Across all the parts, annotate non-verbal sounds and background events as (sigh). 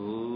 ॐ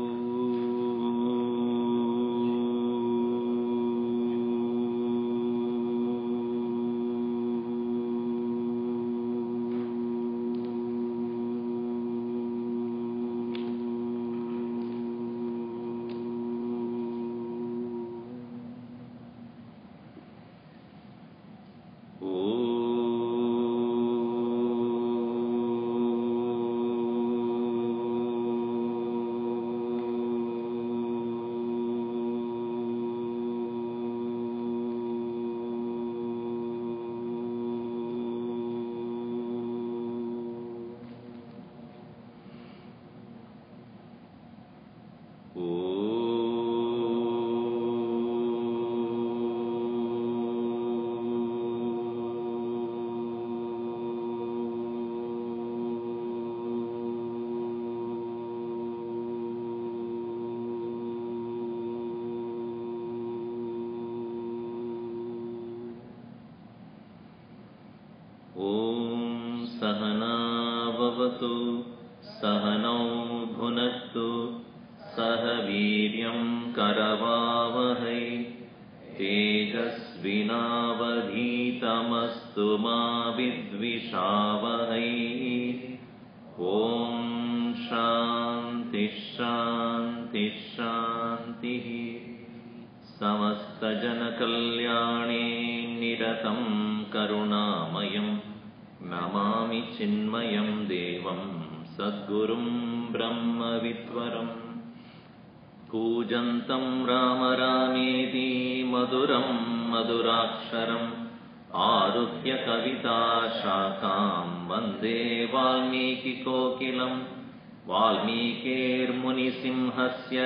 वाल्मीकेर्मुनिसिंहस्य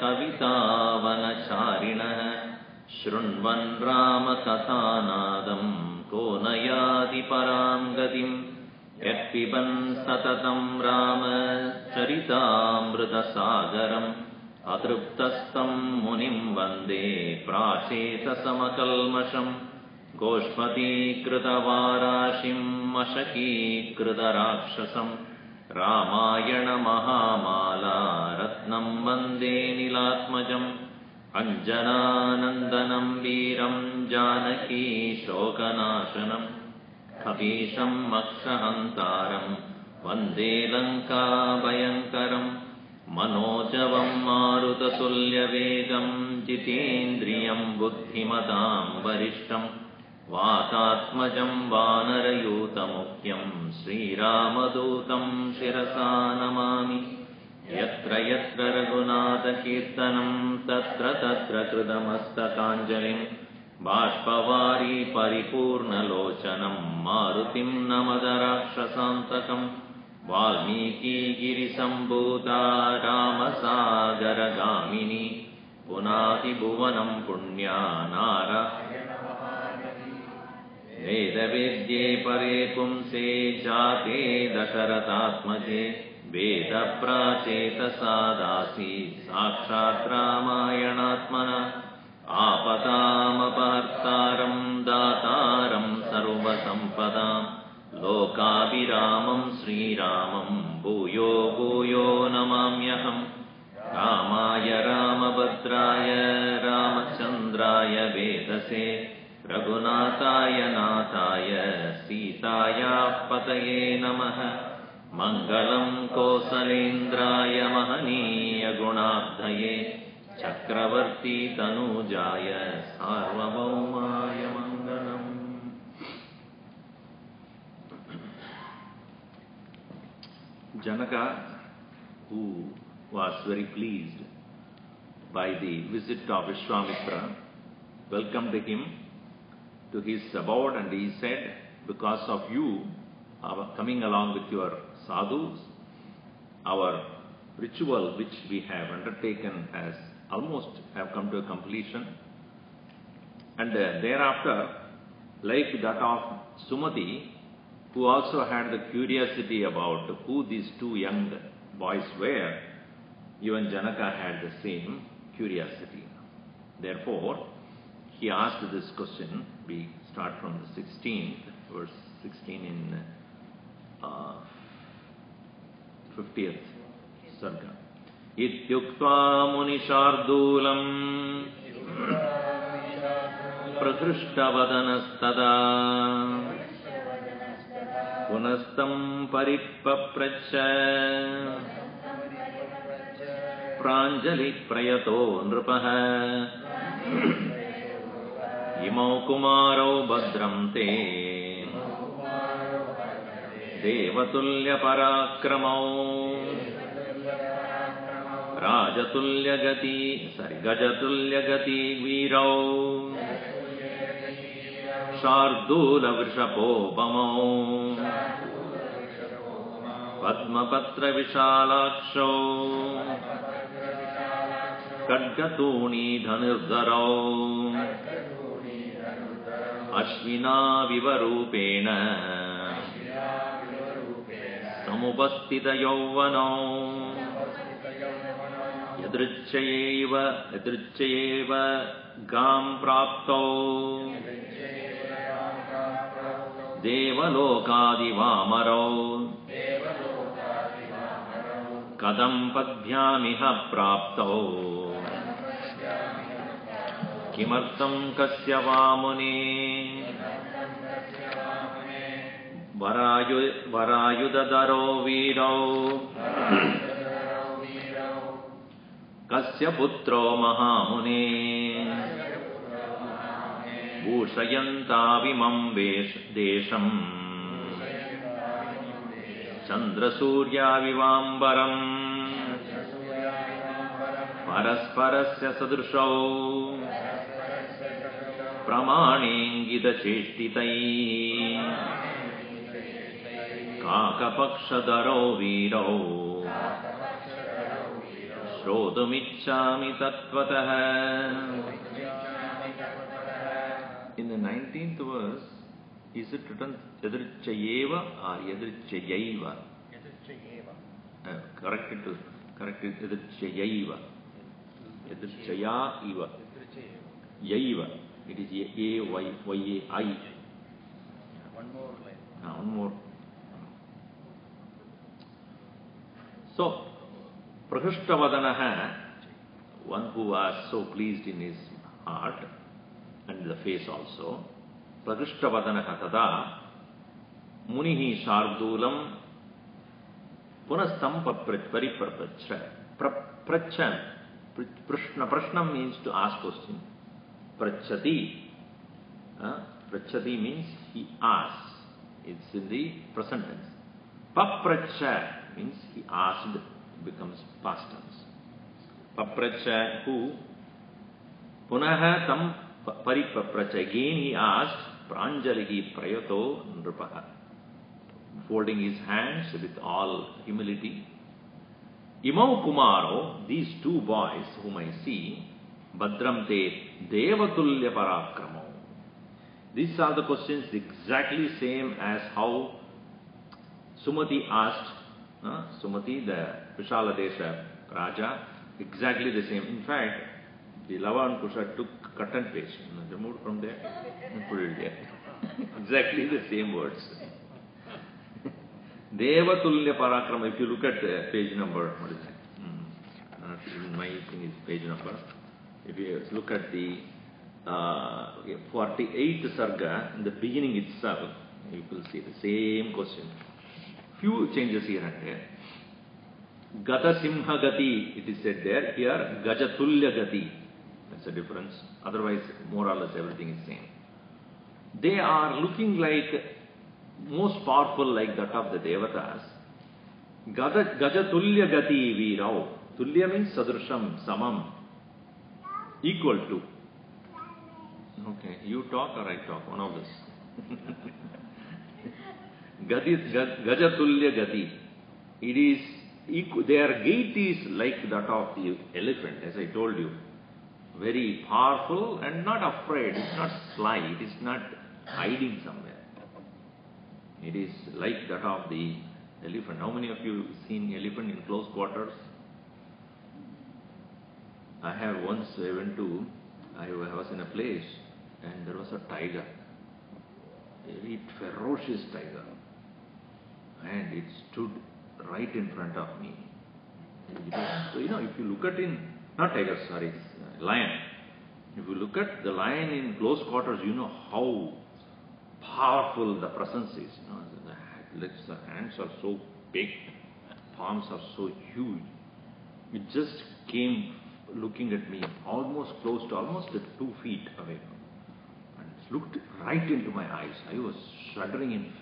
कवितावनचारिणः शृण्वन् रामकथानादं को न याति परां गतिम् यत्पिबन् सततं रामचरितामृतसागरम् अतृप्तस्तं मुनिं वन्दे प्राचेतसमकल्मषम् गोष्पतीकृतवाराशिं मशकीकृतराक्षसम् रामायणमहामाला रत्नं वन्दे नीलात्मजम् अञ्जनानन्दनं वीरं जानकी शोकनाशनम् कपीशं मक्षहन्तारं वन्दे लङ्काभयङ्करम् मनोजवं मारुततुल्यवेगं जितेन्द्रियं बुद्धिमतां वरिष्ठम् वातात्मजम् वानरयूतमुख्यम् श्रीरामदूतम् शिरसा नमामि। यत्र यत्र रघुनाथकीर्तनम् तत्र तत्र कृतमस्तकाञ्जलिम् बाष्पवारी परिपूर्णलोचनम् मारुतिम् नमदराक्षसान्तकम् वाल्मीकिगिरिसम्भूता रामसागरगामिनि पुनातिभुवनम् पुण्या पुण्यानार वेदवेद्ये परे पुंसे जाते दशरथात्मजे वेदप्राचेतसादासि साक्षात् रामायणात्मना। आपतामपहर्तारं दातारं सर्वसम्पदाम् लोकाभिरामं श्रीरामं भूयो भूयो नमाम्यहम् रामाय रामभद्राय रामचन्द्राय वेदसे रघुनाथाय नाथाय सीतायाः पतये नमः। मङ्गलं कोसलेन्द्राय महनीयगुणाब्धये। चक्रवर्ती तनूजाय सार्वभौमाय मङ्गलम्। Janaka, who was very pleased by the visit of Vishwamitra, welcomed him to his abode and he said, because of you our, coming along with your sadhus, our ritual which we have undertaken has almost have come to a completion. And uh, thereafter, like that of Sumati, who also had the curiosity about who these two young boys were, even Janaka had the same curiosity. Therefore, he asked this question We start from the 16th, verse 16 in uh, 50th sarga. इत्युक्त्वा मुनिशार्दूलम् प्रहृष्टवदनस्तदा पुनस्तं परिपप्रच्छ प्राञ्जलिप्रयतो नृपः इमौ कुमारौ भद्रं ते। देवतुल्यपराक्रमौ। राजतुल्यगति सरि गजतुल्यगति वीरौ। शार्दूलवृषपोपमौ पद्मपत्रविशालाक्षौ। खड्गतूणीधनुर्धरौ अश्विनाविवरूपेण। समुपस्थितयौवनौ। यदृच्छयैव यदृच्छयैव गां प्राप्तौ। देवलोकादिवामरौ। कदम्पद्भ्यामिह प्राप्तौ किमर्थं कस्य वा मुने वरायु वरायुधरो वीरौ। कस्य पुत्रो महामुने? भूषयन्ताविमं देशम्। चन्द्रसूर्याविवाम्बरम्। परस्परस्य सदृशौ प्रमाणेङ्गितचेष्टितैः काकपक्षधरो वीरौ। श्रोतुमिच्छामि तत्त्वतः। In the nineteenth verse is it written यदृच्छयेव or यदृच्छयैव करेक्ट् टु करेक्ट् यदृच्छयैव यदृच्छया इव यैव It is A Y Y A I. One more line. Now, one more. So, Prahushtavadanaha, one who was so pleased in his heart and the face also, Prahushtavadanaha tada, Munihi Shardulam, Punastam Pariprapacha. Pracha, Prashna, Prashnam means to ask question. Prachati, uh, Prachati means he asks. It's in the present tense. Papracha means he asked, becomes past tense. Papracha who punaha tam paripapracha. Again he asked, pranjalihi prayato nrupaha. Folding his hands with all humility. Imau Kumaro, these two boys whom I see, Badram te Devatulya Parakramo. These are the questions exactly same as how Sumati asked, uh, Sumati, the Vishaladesha Raja, exactly the same. In fact, the Lava and Kusha took cut and paste, removed from there and put it there. exactly the same words. Devatulya Parakrama, if you look at uh, page number, what is it? Hmm. Not even my thing is page number. If you look at the uh, 48th Sarga, in the beginning itself, you will see the same question. Few changes here and there. Gata Simha Gati, it is said there. Here, Gajatulya Gati. That's a difference. Otherwise, more or less everything is same. They are looking like most powerful like that of the Devatas. Gaja, Gajatulya Gati Virao. Tulya means Sadrusham, Samam. Equal to. Okay, you talk or I talk, one of this. (laughs) Gajatulya Gati. It is equal, their gait is like that of the elephant, as I told you. Very powerful and not afraid. It's not sly. It is not hiding somewhere. It is like that of the elephant. How many of you seen elephant in close quarters? I have once I went to, I was in a place and there was a tiger, a very ferocious tiger, and it stood right in front of me. Is, so, you know, if you look at in, not tiger, sorry, uh, lion. If you look at the lion in close quarters, you know how powerful the presence is. You know, the the hands are so big, palms are so huge. It just came looking at me, almost close to almost at two feet away from me, and looked right into my eyes. I was shuddering in.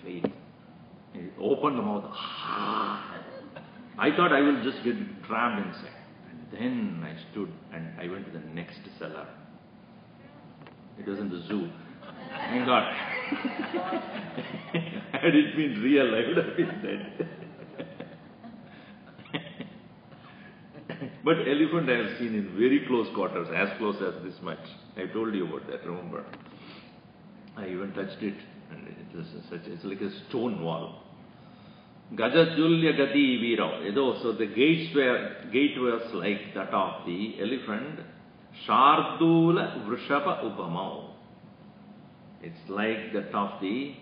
And it opened the mouth. Ah! I thought I will just get trapped inside. And then I stood and I went to the next cellar. It was in the zoo. Thank God. (laughs) Had it been real, I would have been dead. But elephant I have seen in very close quarters, as close as this much. I told you about that, remember? I even touched it, and it was such, it's like a stone wall. Gajatulya Gati Vira. So the gates were, gate was like that of the elephant. Shardula Vrishapa Upamau. It's like that of the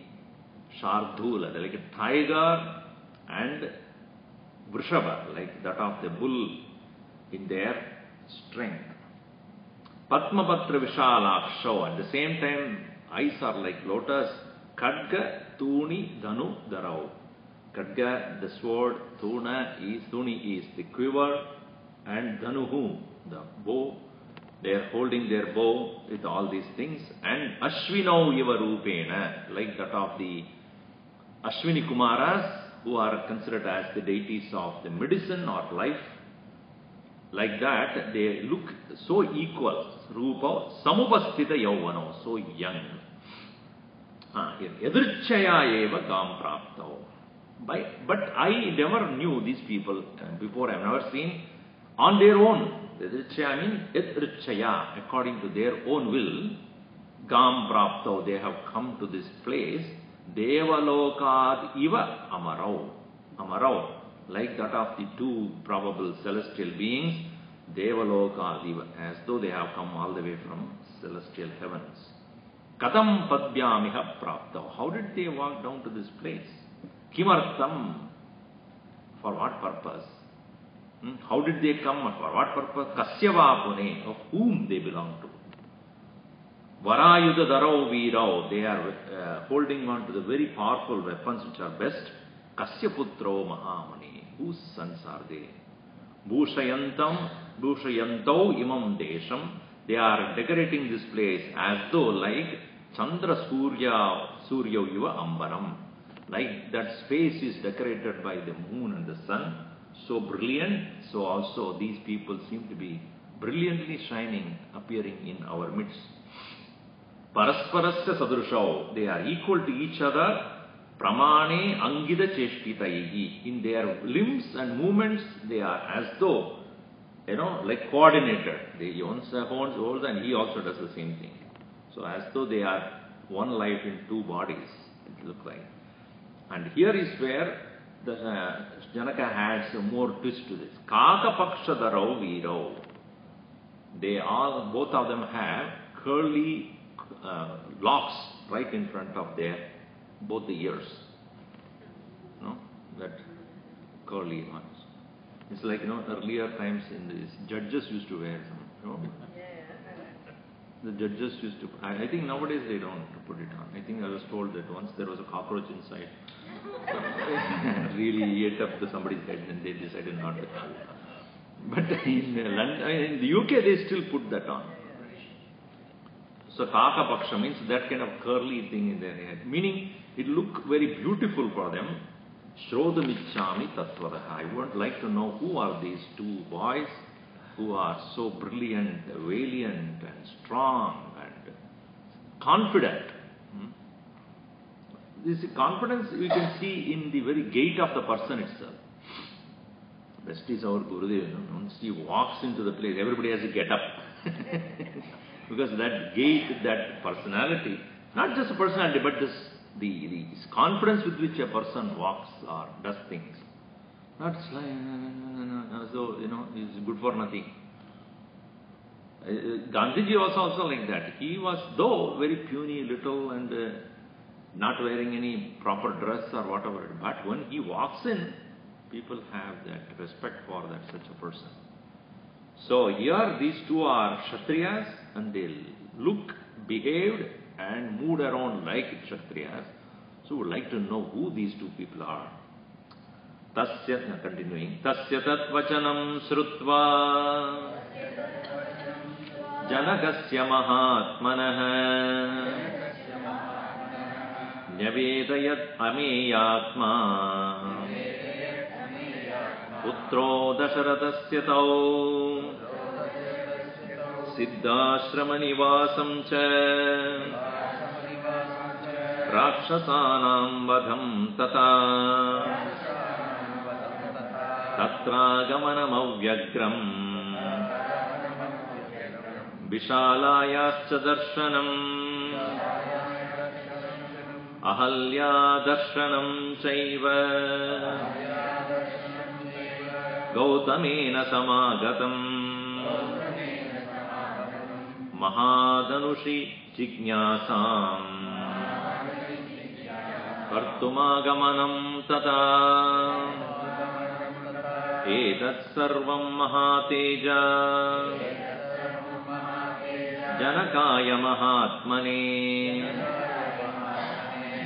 Shardula, like a tiger and Vrishaba, like that of the bull in their strength. Padmapatra Vishalakshav. At the same time, eyes are like lotus. Khadga Tuni Dhanu Dharau. Khadga, the sword, Tuna is, Tuni is the quiver, and Dhanuhu, the bow. They are holding their bow with all these things. And Ashvinau Iva Rupena, like that of the Ashwini Kumaras, who are considered as the deities of the medicine or life. Like that, they look so equal. Rupa Samupasthita Yauvano, so young. Ah, Yadrichaya eva gam praptao. By, but I never knew these people uh, before. I've never seen on their own. Yadrichaya means Yadrichaya, according to their own will. Gam praptao, they have come to this place. Devalokad iva amarau. Amarau, like that of the two probable celestial beings. Devalokad iva, as though they have come all the way from celestial heavens. Katam padbyamiha praptao. How did they walk down to this place? Kimartham? For what purpose? Hmm? How did they come? For what purpose? Kasyava pune, of whom they belong to. Varayuda darau virao, they are uh, holding on to the very powerful weapons which are best. Kasyaputro mahamani, are they? Bhushayantam, Bhushayanto imam desham, they are decorating this place as though like Chandra Surya, Surya Yuva Ambaram. Like that space is decorated by the moon and the sun, so brilliant, so also these people seem to be brilliantly shining, appearing in our midst. Parasparasya sadrushao, they are equal to each other. Pramane angida cheshtitaihi. In their limbs and movements, they are as though, you know, like coordinated. They owns holds, holds and he also does the same thing. So as though they are one life in two bodies, it looks like. And here is where the uh, Janaka adds more twist to this. Kaka Pakshadarau Viro. They all, both of them have curly uh, locks right in front of their, both the ears. No? That curly ones. It's like, you know, earlier times in this, judges used to wear some, you know. The judges used to, I, I think nowadays they don't put it on. I think I was told that once there was a cockroach inside. (laughs) really ate up to somebody's head and they decided not to. But in, uh, London, in the UK they still put that on. So Kaka Paksha means that kind of curly thing in their head. Meaning it look very beautiful for them. Shrodamichami Tatvadaha. I would like to know who are these two boys who are so brilliant, valiant and strong and confident. Hmm? This confidence we can see in the very gait of the person itself. Best is our Gurudev. Once he walks into the place, everybody has to get up. (laughs) because that gait, that personality, not just a personality, but this, the, the confidence with which a person walks or does things. Not though, you know, he's good for nothing. Uh, Gandhiji was also like that. He was, though very puny, little, and uh, not wearing any proper dress or whatever, but when he walks in, People have that respect for that such a person. So here these two are Kshatriyas and they look, behaved and moved around like Kshatriyas. So we would like to know who these two people are. Tasya, continuing, Tasya tatvachanam srutva janakasya mahatmanah. न्यवेदयत् अमेयात्मा पुत्रो दशरथस्य तौ सिद्धाश्रमनिवासं च राक्षसानां वधं तथा। तत्रागमनमव्यग्रम्। विशालायाश्च दर्शनम्। अहल्यादर्शनं चैव। गौतमेन समागतम्। महादनुषि जिज्ञासाम् कर्तुमागमनं तथा एतत्सर्वं महातेज। जनकाय महात्मने।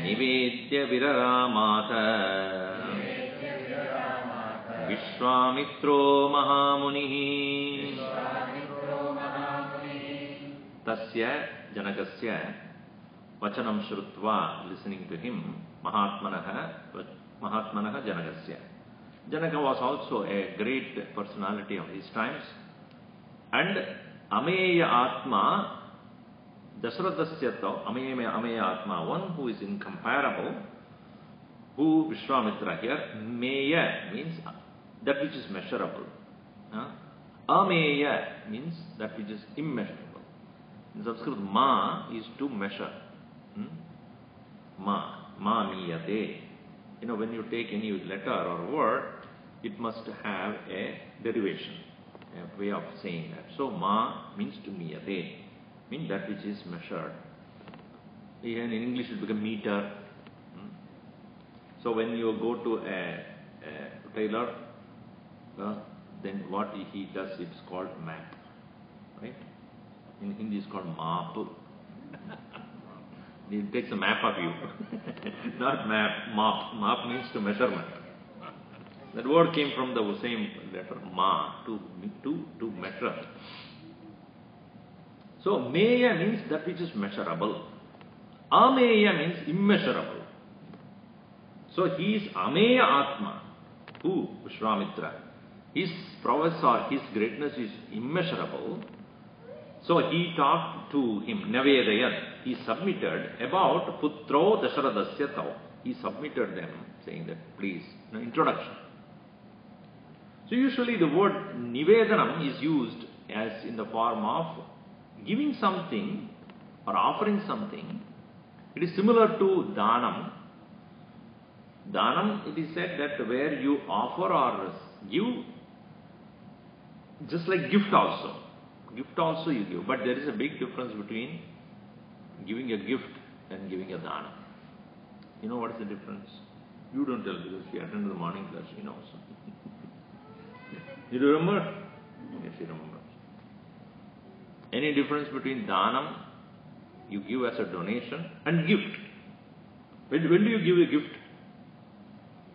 निवेद्य विररामाथ विश्वामित्रो महामुनिः। तस्य जनकस्य वचनं श्रुत्वा listening to him Mahatmanah, Mahatmanah Janakasya. Janaka was also a great personality of his times. And Ameya Atma, Dasarathasyatta, Ameya, Ameya Atma, one who is incomparable, who Vishwamitra here, Meya means that which is measurable. Ameya means that which is immeasurable. In Sanskrit, ma is to measure. Hmm? Ma. Ma miyate. You know, when you take any letter or word, it must have a derivation, a way of saying that. So, Ma means to miyate, means that which is measured. Even in English, it becomes meter. Hmm? So, when you go to a, a tailor, uh, then what he does, it's called map. Right? In Hindi, it's called mapu. (laughs) He takes a map of you. (laughs) Not map, map. Map means to measurement. That word came from the same letter, ma, to, to, to measure. So, meya means that which is measurable. Ameya means immeasurable. So, he is Ameya Atma. Who? Vishwamitra. His prowess or his greatness is immeasurable. So he talked to him, Navedayat. He submitted about Putro Dasharadasya Tau. He submitted them, saying that, please, no, introduction. So usually the word Nivedanam is used as in the form of giving something or offering something. It is similar to Danam. Danam, it is said that where you offer or give, just like gift also. Gift also you give, but there is a big difference between giving a gift and giving a dana. You know what is the difference? You don't tell because you attend the morning class, you know. So. you remember? Yes, remember. Any difference between danam, you give as a donation, and gift? When, when do you give a gift?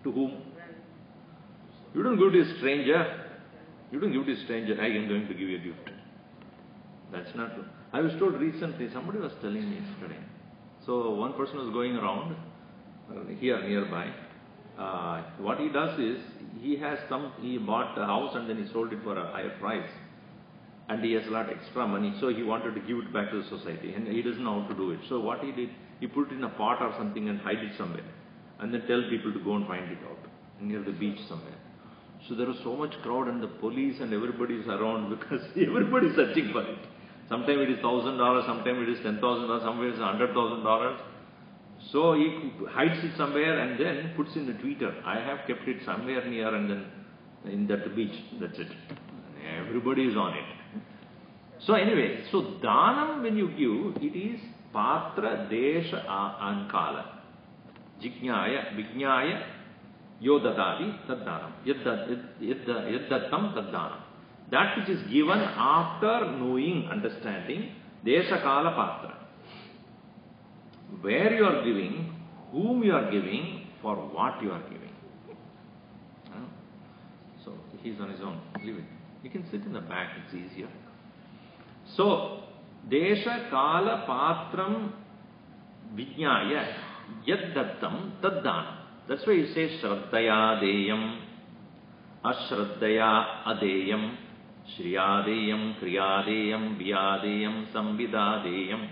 To whom? You don't give to a stranger. You don't give to a stranger, I am going to give you a gift. That's not true. I was told recently, somebody was telling me yesterday. So one person was going around uh, here nearby. Uh, what he does is he has some. He bought a house and then he sold it for a higher price, and he has a lot extra money. So he wanted to give it back to the society, and he doesn't know how to do it. So what he did, he put it in a pot or something and hide it somewhere, and then tell people to go and find it out near the beach somewhere. So there was so much crowd and the police and everybody is around (laughs) because everybody is searching for it. Sometimes it is thousand dollars, sometimes it is ten thousand dollars, somewhere it is hundred thousand dollars. So he hides it somewhere and then puts in the tweeter. I have kept it somewhere near and then in that beach. That's it. Everybody is on it. So anyway, so dhanam when you give, it is patra, desha, and kala. Jijnaya, vijnaya, Yo dadati taddanam. Yaddattam taddanam. That which is given after knowing, understanding, desha kala patra. Where you are giving, whom you are giving, for what you are giving. So he's on his own. Leave it. You can sit in the back, it's easier. So, desha kala patram vijnaya yaddattam taddanam. That's why you say Shraddaya Deyam, Ashraddaya Adeyam, Shriyadeyam, Kriyadeyam, Vyadeyam, Samvidadeyam.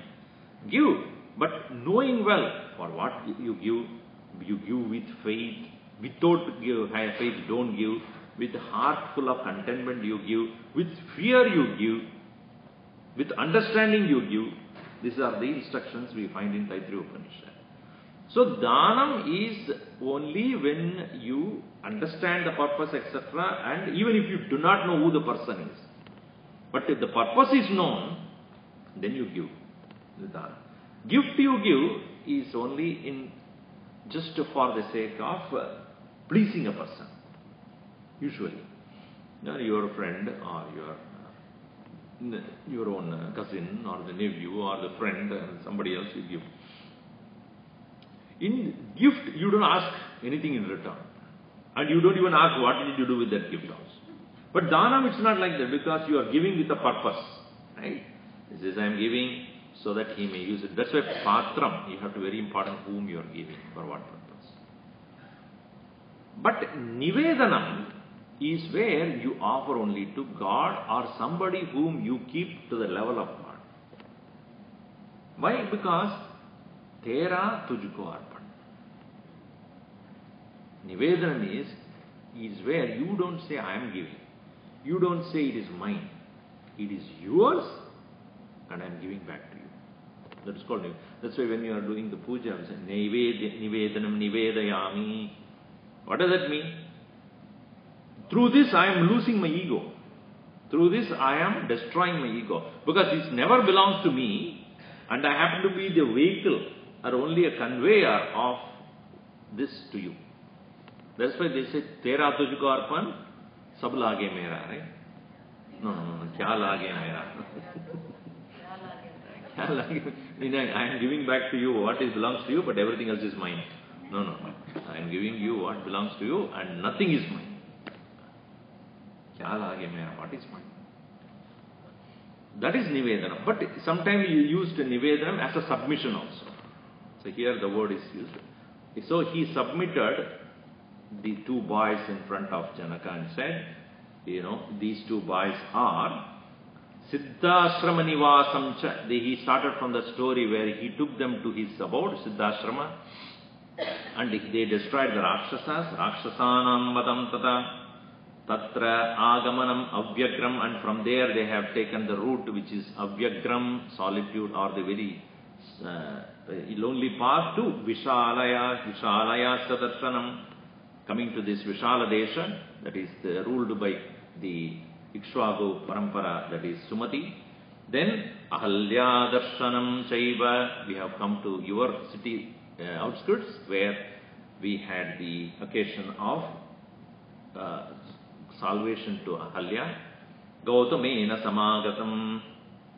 Give, but knowing well for what you give, you give with faith. Without give, faith, don't give. With heart full of contentment, you give. With fear, you give. With understanding, you give. These are the instructions we find in Taittiriya Upanishad. So, dhanam is only when you understand the purpose, etc., and even if you do not know who the person is. But if the purpose is known, then you give the dhanam. Gift you give is only in just for the sake of uh, pleasing a person. Usually, your friend or your uh, your own uh, cousin or the nephew or the friend and somebody else you give. In gift, you don't ask anything in return. And you don't even ask what did you do with that gift also. But dhanam, it's not like that because you are giving with a purpose. Right? He says, I am giving so that he may use it. That's why patram, you have to very important whom you are giving, for what purpose. But nivedanam is where you offer only to God or somebody whom you keep to the level of God. Why? Because Tera tujko arpan. Nivedanam is, is where you don't say I am giving. You don't say it is mine. It is yours and I am giving back to you. That is called nivedanam. That's why when you are doing the puja, we say nivedanam nivedayami. What does that mean? Through this I am losing my ego. Through this I am destroying my ego. Because it never belongs to me and I happen to be the vehicle or only a conveyor of this to you. That's why they say, Tera tujko arpan, sab lage mera, right? No, no, no, kya lage mera? kya lage? I am giving back to you what is belongs to you, but everything else is mine. No, no. I am giving you what belongs to you and nothing is mine. Kya lage mera? What is mine? That is Nivedanam. But sometimes you used Nivedanam as a submission also. So here the word is used. So he submitted the two boys in front of Janaka and said, you know, these two boys are Siddhashrama Nivasam. He started from the story where he took them to his abode, Siddhashrama, and they destroyed the Rakshasas, Rakshasanam Vadam Tata. Tatra Agamanam Avyagram and from there they have taken the route which is Avyagram, solitude or the very uh, lonely path to Vishalaya, Vishalaya Sadarshanam. Coming to this Vishala Desha, that is the, ruled by the Ikshwago Parampara, that is Sumati. Then Ahalya Darshanam Chaiva, we have come to your city uh, outskirts where we had the occasion of uh, salvation to Ahalya. Gautamena Samagatam,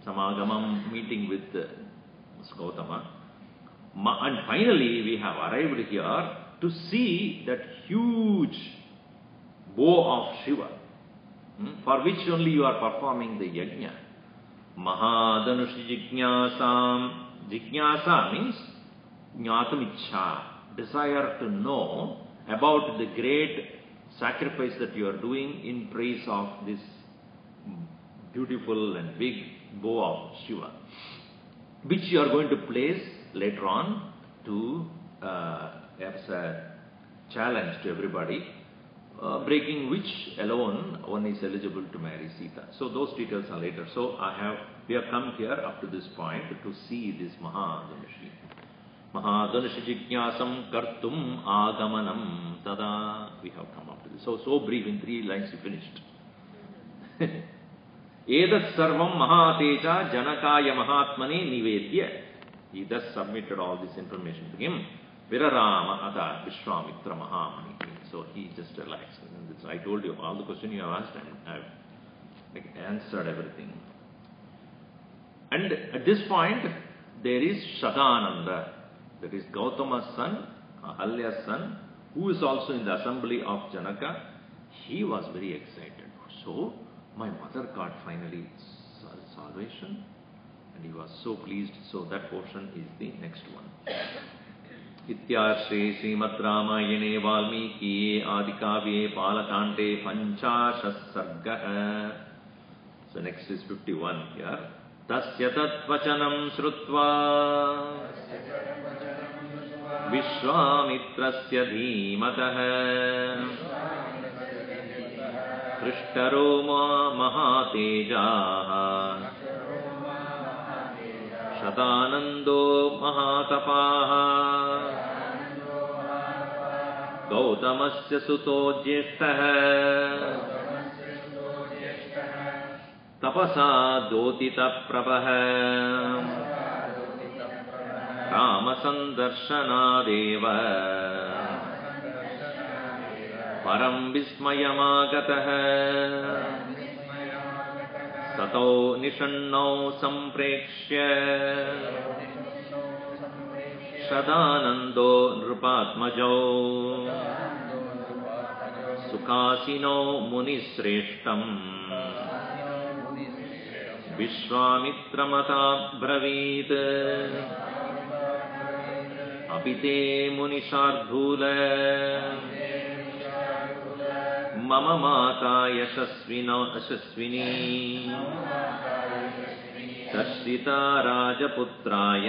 Samagamam, meeting with uh, Gautama. And finally, we have arrived here to see that huge bow of Shiva, hmm, for which only you are performing the yajna. Mahadanushi jijnasam. Jijnasa means jnatam ichha, desire to know about the great sacrifice that you are doing in praise of this beautiful and big bow of Shiva, which you are going to place later on to uh, as a challenge to everybody, uh, breaking which alone one is eligible to marry Sita. So those details are later. So I have we have come here up to this point to see this Mahadanushi. Mahadanushi jijnasam kartum agamanam tada. We have come up to this. So so brief in three lines we finished. (laughs) Sarvam janakaya mahatmane nivedya. He thus submitted all this information to him. Virarama Ata Vishwamitra Mahamani. So he just relaxed. I told you all the questions you have asked, and I've like, answered everything. And at this point, there is Shadananda, that is Gautama's son, Ahalya's son, who is also in the assembly of Janaka. He was very excited. So, my mother got finally salvation, and he was so pleased. So, that portion is the next one. इत्याश्री श्रीमद् रामायणे वाल्मीकीये आदिकाव्ये बालकाण्डे पञ्चाशत् सर्गः। So next is fifty one fifty one तस्य तत् श्रुत्वा विश्वामित्रस्य धीमतः। हृष्टरो मा महातेजाः। शतानन्दो महातपाः गौतमस्य सुतो ज्येष्ठः। तपसा दोतितप्रभः रामसन्दर्शनादेव। परं विस्मयमागतः ततो निषण्णौ सम्प्रेक्ष्य। सदानन्दो नृपात्मजौ। सुखासिनो मुनिश्रेष्ठम्। विश्वामित्रमता ब्रवीत् अपि ते मुनिशार्दूल मम माता यशस्विनो यशस्विनी दर्शिता राजपुत्राय।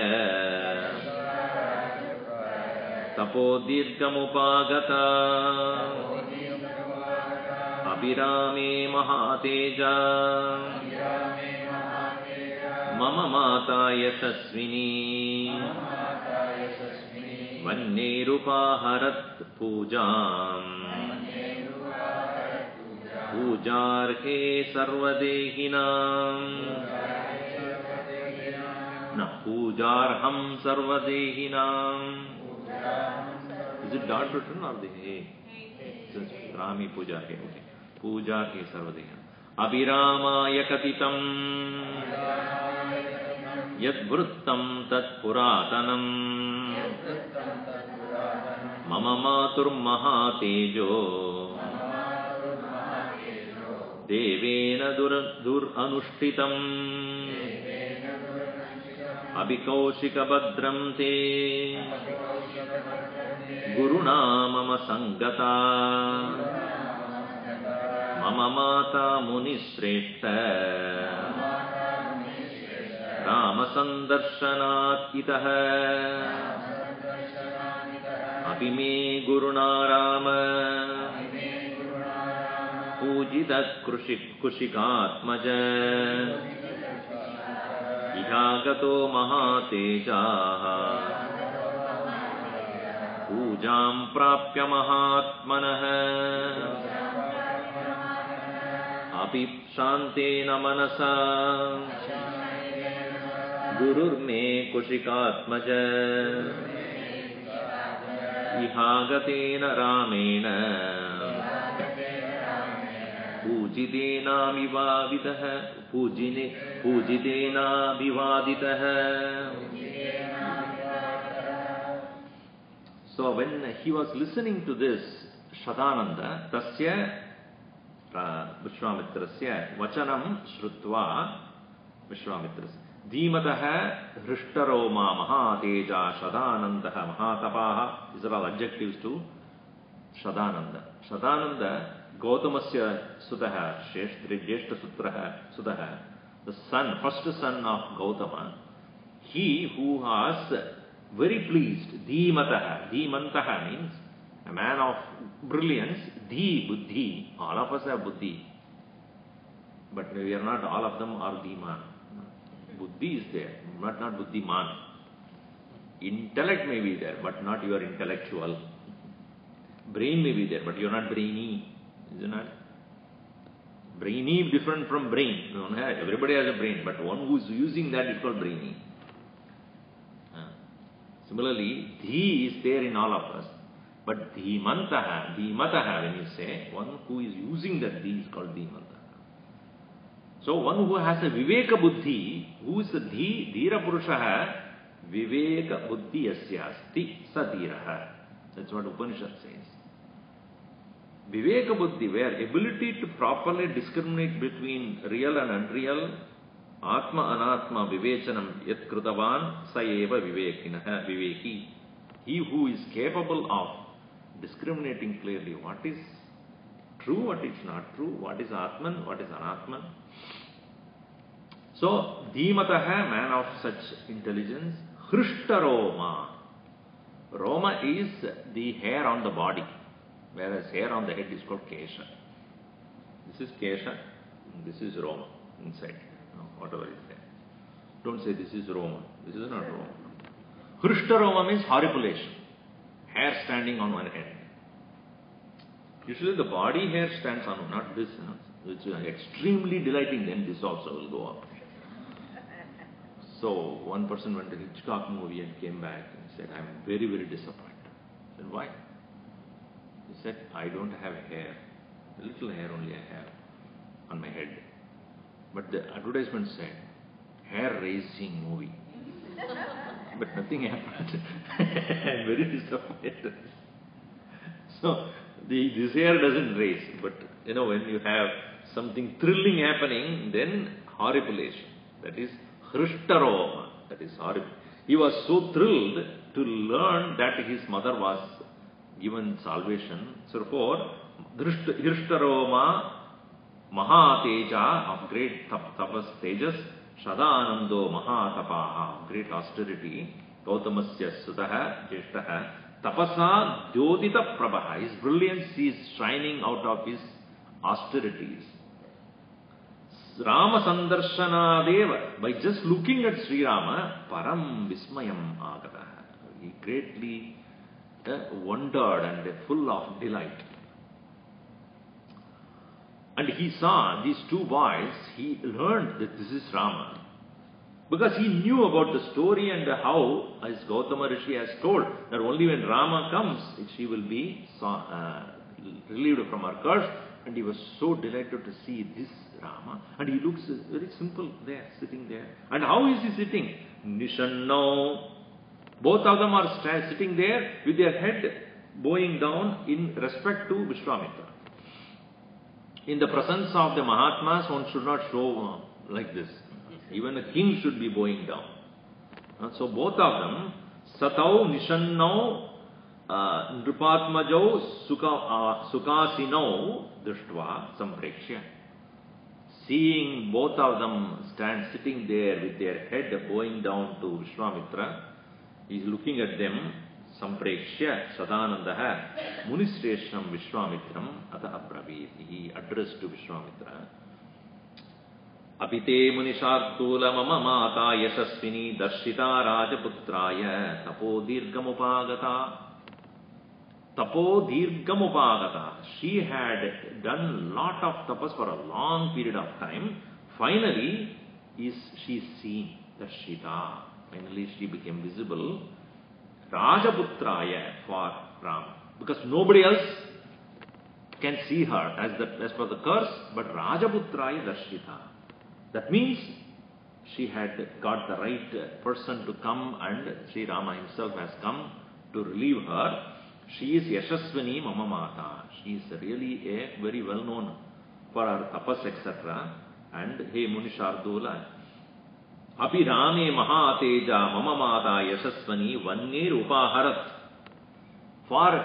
तपोदीर्घमुपागता अभिरामे महातेजा। मम माता यशस्विनी। वन्यैरुपाहरत् पूजाम् पूजारे सर्वदेहिनाम्। न पूजार्हं सर्वदेहिनाम्। इज़ डॉट रिटर्न रामी पूजा के ओके पूजा के सर्वदेहिना अभिराय कथित यद्वृत्तं तत्पुरातनम् मम मातुर्महातेजो। देवेन दुर् दुरनुष्ठितम्। अभिकौशिकभद्रं ते। गुरुणा मम सङ्गता मम माता मुनिश्रेष्ठ। रामसन्दर्शनात् अपि मे गुरुणा राम पूजितकृषि कुशिकात्मज इहागतो महातेजाः। पूजां प्राप्य महात्मनः। अपि शान्तेन मनसा। गुरुर्मे कुशिकात्मज। इहागतेन रामेण। पूजितेनामिवादितः पूजिने पूजितेनाभिवादितः So when he was listening to this, Shadananda, Tasya Vishwamitrasya Vachanam Shrutva Vishwamitrasya धीमतः हृष्टरोमा महातेजा शदानन्दः महातपाः is are objectives to Shatananda Shatananda Gautamasya Sutaha Jeshta Sutraha Sudaha the son, first son of Gautama, he who was very pleased, Dhimataha, Dhimantaha means a man of brilliance, Dhi, Buddhi, all of us have Buddhi. But we are not, all of them are Dhiman. Buddhi is there, but not Buddhiman. Intellect may be there, but not your intellectual. Brain may be there, but you are not brainy. Is it? Brainy different from brain. Don't have, everybody has a brain, but one who is using that is called brainy. Uh, Similarly, dhi is there in all of us. But dhimantaha, dhimataha, when you say, one who is using that dhi is called dhimantaha. So one who has a viveka buddhi, who is the dhi, dhira purushaha, viveka buddhi asya asti sa dhiraha. That's what Upanishad says. विवेक बुद्धि where ability to properly discriminate between real and unreal आत्म अनात्म विवेचनम यतवान स एव विवेकिन विवेकी he who is capable of discriminating clearly what is true what is not true what is Atman what is अनात्मन सो धीमत मैन ऑफ़ सच इंटेलिजेंस हृष्ट रोम रोम is the hair on the body whereas hair on the head is called kesha. This is kesha, this is Roma inside, you know, whatever is there. Don't say this is Roma, this is not Roma. Hrushtaroma means horripilation, hair standing on one head. Usually the body hair stands on, not this, you know, which is uh, extremely delighting, then this also will go up. So one person went to Hitchcock movie and came back and said, I'm very, very disappointed. I said, why? He said, I don't have hair. A little hair only I have on my head. But the advertisement said, hair raising movie. (laughs) but nothing happened. (laughs) I'm very disappointed. So the, this hair doesn't raise. But you know, when you have something thrilling happening, then horripilation. That is Hrushtaroma. That is horrible. He was so thrilled to learn that his mother was given salvation. Therefore, Hrushtaroma Mahateja of great tap- tapas tejas, Shadanando Mahatapaha, great austerity, Gautamasya Sutaha, Jeshtaha, Tapasa Jyotita Prabha, his brilliance is shining out of his austerities. Rama Sandarshanadeva, by just looking at Sri Rama, Param Vismayam Agata. He greatly wondered and full of delight. And he saw these two boys, he learned that this is Rama. Because he knew about the story and how, as Gautama Rishi has told, that only when Rama comes, she will be uh, relieved from her curse. And he was so delighted to see this Rama. And he looks very simple there, sitting there. And how is he sitting? Nishanno. Both of them are sitting there with their head bowing down in respect to Vishwamitra. In the presence of the Mahatmas, one should not show uh, like this. Even a king should be bowing down. Uh, so both of them, Satau Nishannau uh, uh, Sukhasinau Drishtva Samprekshya. Seeing both of them stand sitting there with their head bowing down to Vishwamitra, he is looking at them Samprekshya Sadanandaha Munishresham Vishwamitram Ata Abravit. He addressed to Vishwamitra. अपिते मुनिशार्दूल मम माता यशस्विनी दर्शिता राजपुत्राय तपो दीर्घमुपागता तपो दीर्घमुपागता she had done lot of tapas for a long period of time finally is she seen darshita finally she became visible rajaputraya for ram because nobody else can see her as the as per the curse but rajaputraya darshita that means she had got the right person to come and Sri Rama himself has come to relieve her. She is Yashaswini Mama Mata. She is really a very well known for her tapas etc. And hey Munishardula, अभी रामे महातेजा, मम माता यशस्वनी वन्नीर उपाहरत for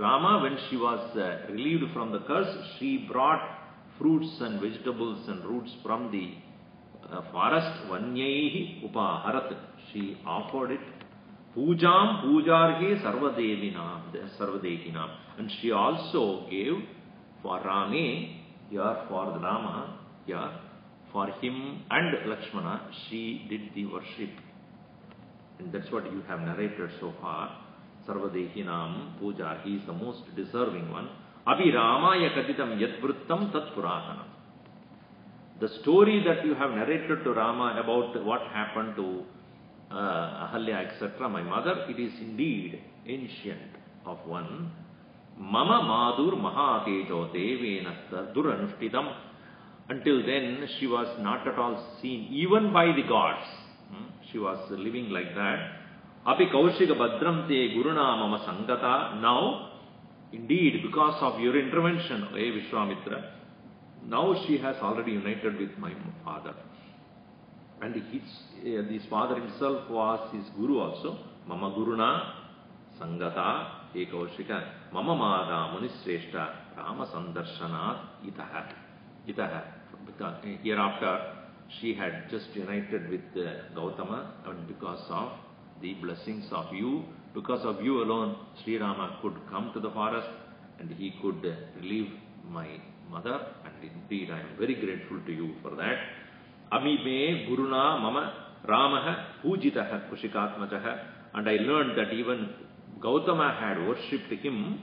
Rama when she was relieved from the curse, she brought fruits and vegetables and roots from the forest, वन्य उपाहरत। She offered it. पूजा पूजारे सर्वदेविना सर्वदेहिना and she also gave for रामे यार फॉर द रामा यार for him and Lakshmana, she did the worship. And that's what you have narrated so far. Sarvadehinam Puja, he is the most deserving one. Abhi Ramaya Katitam Yadvrittam Tat Puratanam. The story that you have narrated to Rama about what happened to uh, Ahalya, etc., my mother, it is indeed ancient of one. Mama Madur Mahatejo Devena Duranushtitam. Until then, she was not at all seen, even by the gods. Hmm? She was living like that. Api Kaushika Badram Te Guruna Mama Sangata. Now, indeed, because of your intervention, O Vishwamitra, now she has already united with my father. And his, uh, his father himself was his guru also. Mama Guruna Sangata Ekaushika Mama Mada Munisreshta Rama Sandarshanat Itaha. Itaha. Hereafter she had just united with uh, Gautama and because of the blessings of you, because of you alone, Sri Rama could come to the forest and he could uh, relieve my mother and indeed I am very grateful to you for that. Amime Guruna Mama Ramaha Pujitaha Kushikatmajaha and I learned that even Gautama had worshipped him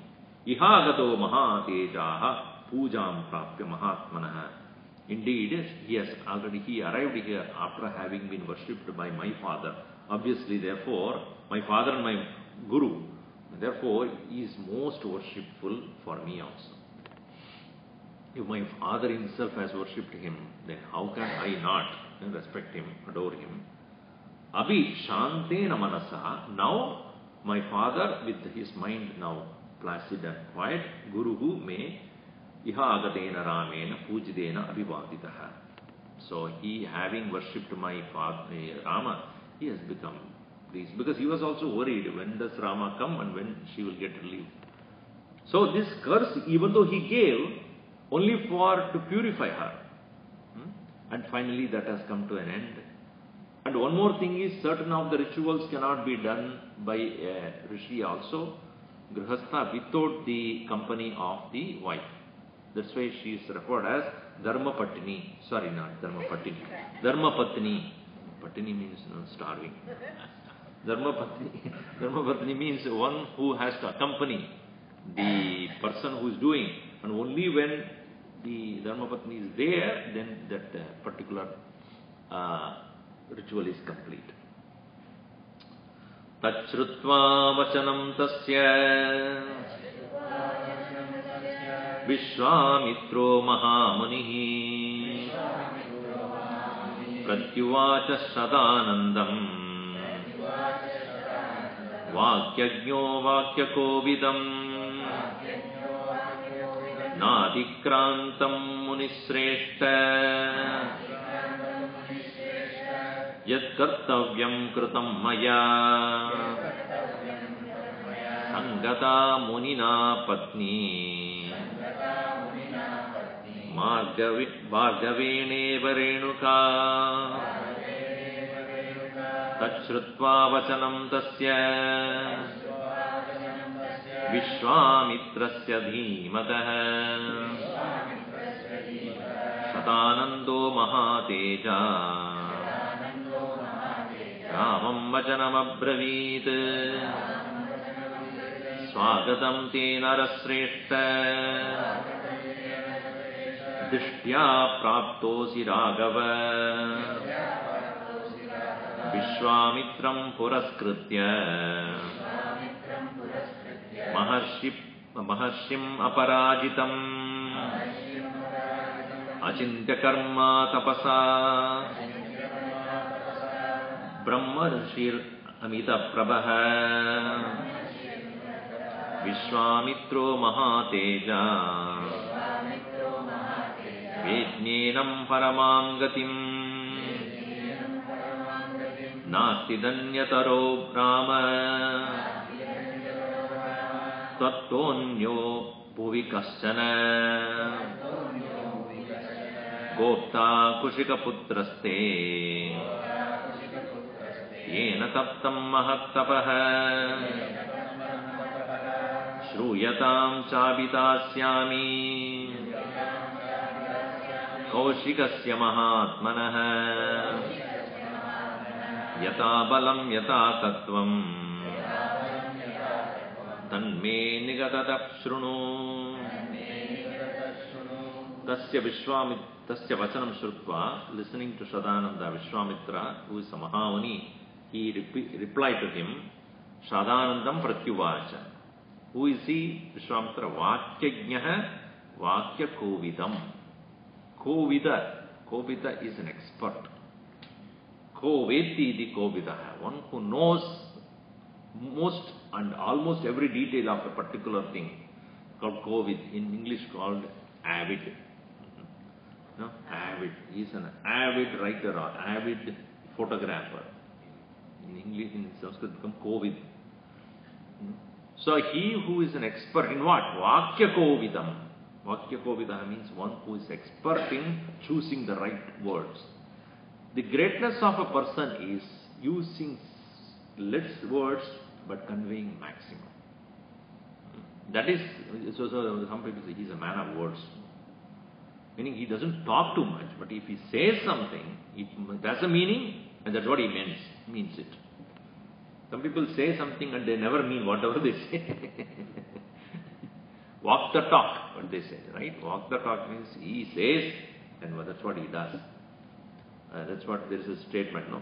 Ihagato Mahatejaha Pujam Prapya Mahatmanaha. Indeed, he has already he arrived here after having been worshipped by my father. Obviously, therefore, my father and my guru, therefore, he is most worshipful for me also. If my father himself has worshipped him, then how can I not respect him, adore him? Abhi Shantena Manasa. Now, my father, with his mind now placid and quiet, Guruhu me Ramena Pujidena. So, he having worshipped my father, Rama, he has become pleased. Because he was also worried when does Rama come and when she will get relieved. So, this curse, even though he gave, only for to purify her. Hmm? And finally that has come to an end. And one more thing is certain of the rituals cannot be done by a rishi also, grihastha without the company of the wife. That's why she is referred as Dharma Patini. Sorry, not Dharma Patini. Dharma Patini. Patini means no, starving. Dharma Patini. Dharma Patini means one who has to accompany the person who is doing. And only when the Dharmapatni is there, then that uh, particular uh, ritual is complete. तच्छ्रुत्वा वचनं तस्य विश्वामित्रो महामुनिः। प्रत्युवाच सदानन्दम्। वाक्यज्ञो वाक्यकोविदम्। नातिक्रान्तं मुनिश्रेष्ठ। यत्कर्तव्यं कृतं मया। सङ्गता मुनिना पत्नी भार्गवेणेव रेणुका तच्छ्रुत्वा वचनं तस्य। विश्वामित्रस्य धीमतः। शतानन्दो महातेजा। रामं वचनमब्रवीत्। स्वागतं ते नरश्रेष्ठ दृष्ट्या प्राप्तोऽसि राघव। विश्वामित्रं पुरस्कृत्य। महर्षि महर्षिम् अपराजितम्। अचिन्त्यकर्मा तपसा। ब्रह्मर्षिरमितप्रभः विश्वामित्रो महातेजा वेज्ञेनं परमां गतिम् नास्ति दन्यतरो राम त्वत्तोऽन्यो भुवि कश्चन। गोप्ता कुशिकपुत्रस्ते। येन तप्तं महत्तपः। श्रूयतां चापितास्यामि कौशिकस्य महात्मनः यथा बलं यथा तत्त्वम्। तन्मे निगततः शृणु। तस्य विश्वामि तस्य वचनं श्रुत्वा लिसनिङ्ग् टु सदानन्द विश्वामित्र हूइ स महामुनि हि रिप्लै टु हिम् सदानन्दं प्रत्युवाच। Who is he Vishwamitra वाक्यज्ञः वाक्यकोविदम्। Kovida. Kovida is an expert. Koveti the Kovidaha. One who knows most and almost every detail of a particular thing called Kovid, in English called avid. No? Avid. He is an avid writer or avid photographer. In English, in Sanskrit, become Kovid. Hmm? So he who is an expert in what? Vakya Kovidam. Vakya Kovidam means one who is expert in choosing the right words. The greatness of a person is using less words but conveying maximum. That is, so, so some people say he's a man of words. Meaning he doesn't talk too much, but if he says something, it has a meaning, and that's what he means, means it. Some people say something and they never mean whatever they say. (laughs) Walk the talk, what they say, right? Walk the talk means he says, and that's what he does. Uh, that's what there is a statement, no?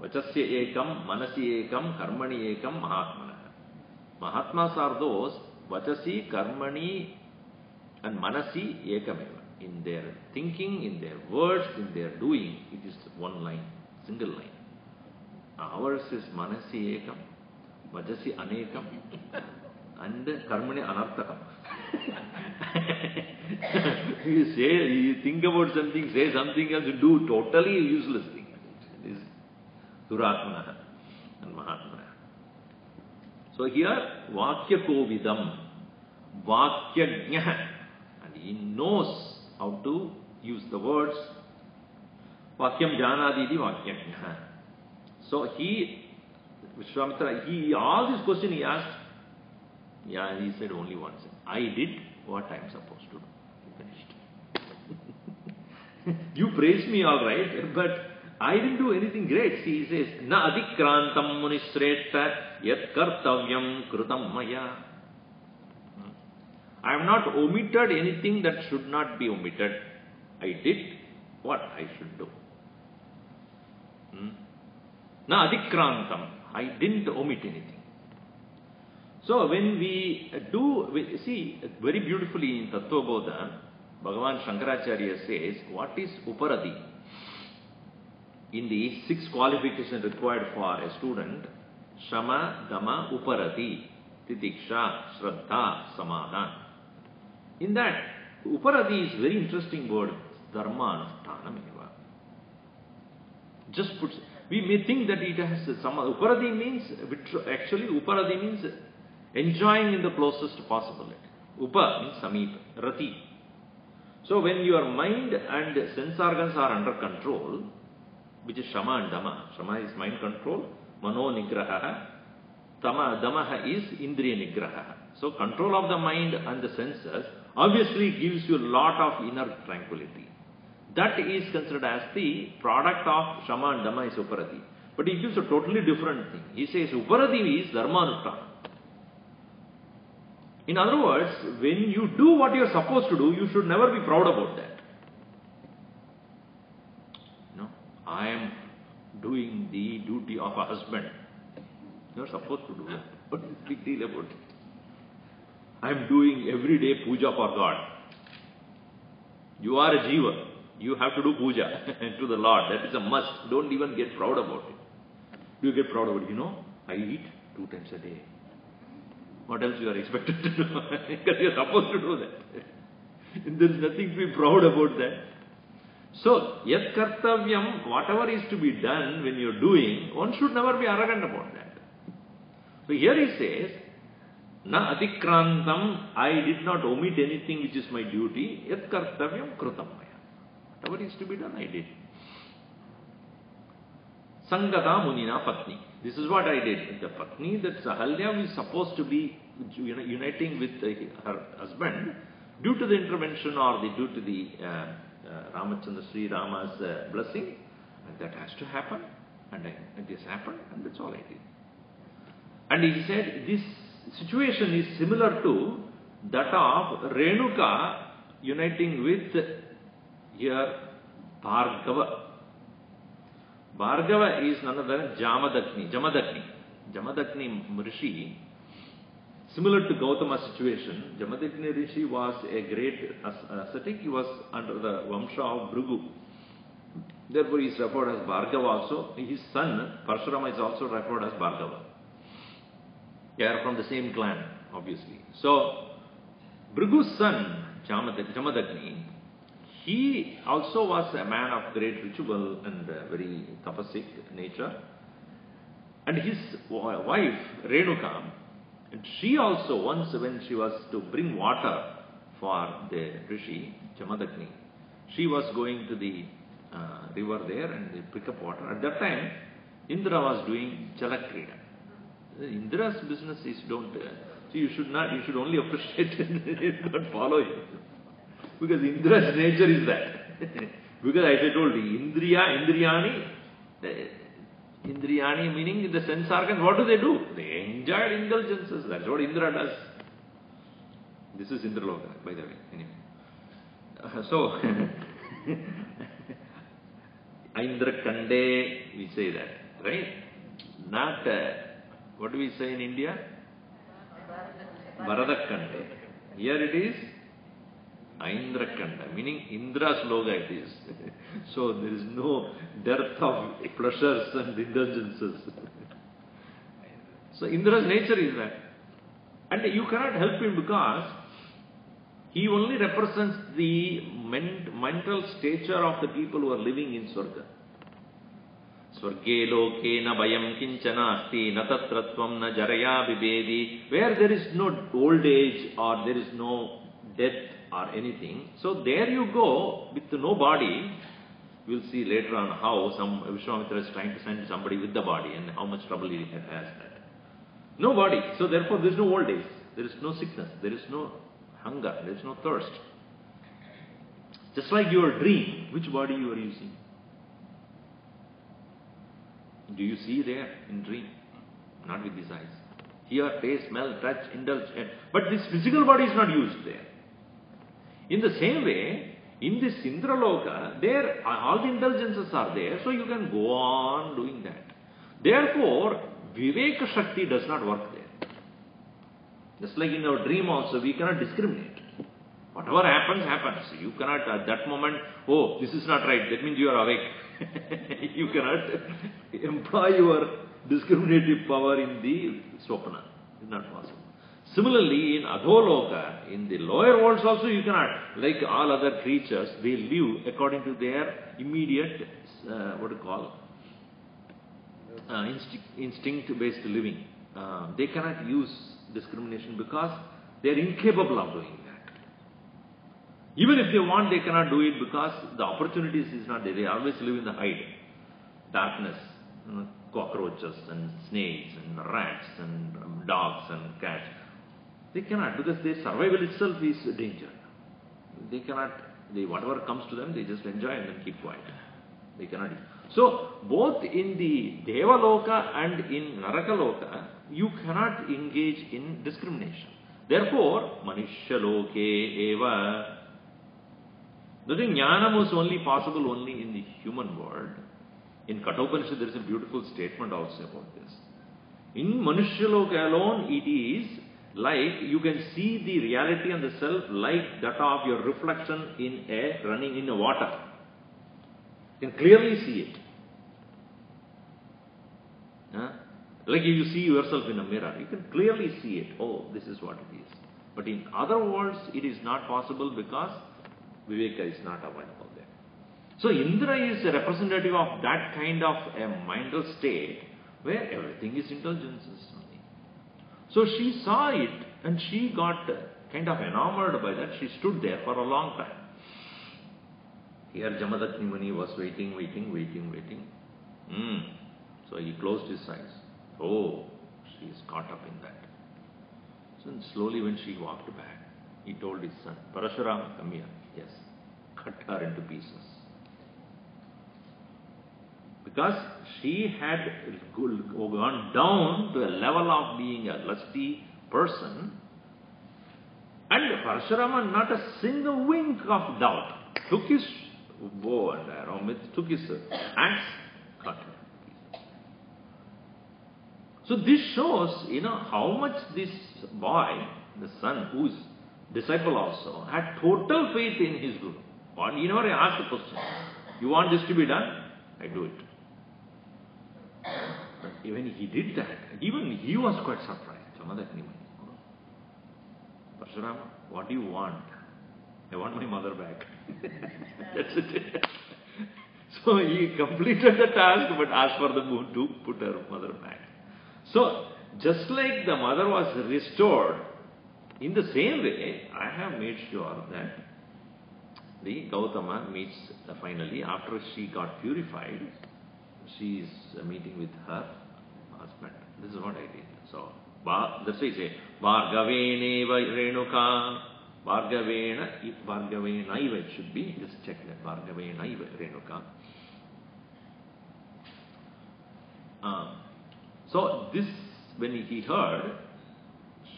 Vachasya ekam, manasi ekam, karmani ekam, mahatmana. Mahatmas are those, vachasi, karmani, and manasi ekameva. In their thinking, in their words, in their doing, it is one line, single line. Ours is manasi ekam, vachasi anekam, and karmani anartakam. you say, you think about something, say something else, you do totally useless thing. It is Duratmana and Mahatmana. So here, Vakya Kovidam, vakya Vakyajna, and he knows how to use the words. Vakyam Janadidi Vakyajna. So he, Vishwamitra, he, all this question he asked, yeah, he said only once. I did what I am supposed to do. Finished. (laughs) you praise me all right, but I didn't do anything great. See, he says, Na adikrantam munishreta yat kartavyam krutam maya. I have not omitted anything that should not be omitted. I did what I should do. Hmm? Na adikrantam. I didn't omit anything. So when we do, we see very beautifully in Tattva Bodha, Bhagavan Shankaracharya says, what is Uparadi? In the six qualifications required for a student, Shama, Dama, Uparadi, Titiksha, Shraddha, Samadhan. In that, Uparadi is very interesting word, Dharma Anusthanameva. Just puts, we may think that it has some, Uparadi means, actually Uparadi means enjoying in the closest possibility. Upa means Samip, Rati. So when your mind and sense organs are under control, which is Shama and Dama. Shama is mind control, Mano Nigraha, Tama, Damaha is Indriya Nigraha. So control of the mind and the senses obviously gives you a lot of inner tranquility. That is considered as the product of Shama and Dama is Uparati. But he gives a totally different thing. He says Uparati is Dharmanushtana. In other words, when you do what you are supposed to do, you should never be proud about that. No, I am doing the duty of a husband. You are supposed to do that. What is big deal about it? I am doing everyday puja for God. You are a jiva. You have to do puja (laughs) to the Lord. That is a must. Don't even get proud about it. Do you get proud about it? You know, I eat two times a day. What else you are expected to do? (laughs) because you are supposed to do that. there is nothing to be proud about that. So, yat kartavyam, whatever is to be done when you are doing, one should never be arrogant about that. So here he says, Na adikrantam, I did not omit anything which is my duty, yat kartavyam krutam. Whatever is to be done, I did. Sangata munina patni. This is what I did. The patni that Sahalya is supposed to be uniting with her husband due to the intervention or the, due to the uh, uh, Ramachandra Sri Rama's uh, blessing. And that has to happen. And it has happened and that's all I did. And he said this situation is similar to that of Renuka uniting with here Bhargava. Bhargava is none other than Jamadagni, Jamadagni. Jamadagni Rishi, similar to Gautama's situation, Jamadagni Rishi was a great ascetic. He was under the Vamsha of Bhrigu. Therefore, he is referred as Bhargava also. His son, Parshurama, is also referred as Bhargava. They are from the same clan, obviously. So, Bhrigu's son, Jamadagni, he also was a man of great ritual and very tapasic nature. And his wife, Renuka, and she also, once when she was to bring water for the rishi, Jamadagni, she was going to the uh, river there and they pick up water. At that time, Indra was doing Jalakrida. Indra's business is don't, uh, so you should not, you should only appreciate (laughs) it, not follow it. Because Indra's nature is that. (laughs) because as I told you, Indriya, Indriyani, Indriyani meaning the sense organs, what do they do? They enjoy indulgences. That's what Indra does. This is Indra Indraloka, by the way. Anyway. Uh, so, (laughs) Indra Kande, we say that, right? Not, uh, what do we say in India? Bharadakande. Here it is Aindrakanda, meaning Indra's loga it is. (laughs) so there is no dearth of pleasures and indulgences. (laughs) so Indra's nature is that. And you cannot help him because he only represents the mental stature of the people who are living in Swarga. Loke na bayam kinchana asti na. Where there is no old age or there is no death or anything. So there you go with no body. We'll see later on how some Vishwamitra is trying to send somebody with the body and how much trouble he has that. No body. So therefore there is no old age. There is no sickness. There is no hunger. There is no thirst. Just like your dream, which body you are using? Do you see there in dream? Not with these eyes. Hear, taste, smell, touch, indulge. But this physical body is not used there. In the same way, in this Indraloka, there all the indulgences are there, so you can go on doing that. Therefore, Viveka Shakti does not work there. Just like in our dream also, we cannot discriminate. Whatever happens, happens. You cannot at that moment, oh, this is not right, that means you are awake. (laughs) you cannot (laughs) employ your discriminative power in the swapna. It's not possible. Similarly, in Adholoka, in the lower worlds also you cannot, like all other creatures, they live according to their immediate, uh, what do you call, uh, instinct, instinct-based living. Uh, they cannot use discrimination because they are incapable of doing that. Even if they want, they cannot do it because the opportunities is not there. They always live in the hide, darkness, you know, cockroaches and snakes and rats and um, dogs and cats. They cannot because their survival itself is danger. They cannot, they, whatever comes to them, they just enjoy and then keep quiet. They cannot. So, both in the Devaloka and in Narakaloka, you cannot engage in discrimination. Therefore, Manishya eva. The jnanam was only possible only in the human world. In Kathopanishad, there is a beautiful statement also about this. In Manushya alone, it is like you can see the reality and the self like that of your reflection in a running in a water. You can clearly see it. Huh? Like if you see yourself in a mirror, you can clearly see it. Oh, this is what it is. But in other words, it is not possible because Viveka is not available there. So Indra is a representative of that kind of a mental state where everything is intelligence only. So she saw it and she got kind of enamored by that. She stood there for a long time. Here Jamadagni Muni was waiting, waiting, waiting, waiting. Mm. So he closed his eyes. Oh, she is caught up in that. So slowly when she walked back, he told his son, Parashuram, come here. Yes, cut her into pieces. Because she had gone down to a level of being a lusty person, and Parashurama, not a single wink of doubt, took his bow and arrow, took his axe, cut. So this shows, you know, how much this boy, the son, who's disciple also, had total faith in his guru. He never asked the question, you want this to be done? I do it. But even he did that, even he was quite surprised. Parshurama, what do you want? I want my mother back. (laughs) That's it. so he completed the task but asked for the moon to put her mother back. So, just like the mother was restored, in the same way, I have made sure that the Gautama meets finally, after she got purified, she is uh, meeting with her husband. This is what I did. So, that's why I say, Bhargaveneva Renuka, Bhargavena, Bhargavenaiva it should be, just check that, Bhargavenaiva Renuka. Uh, so this, when he heard,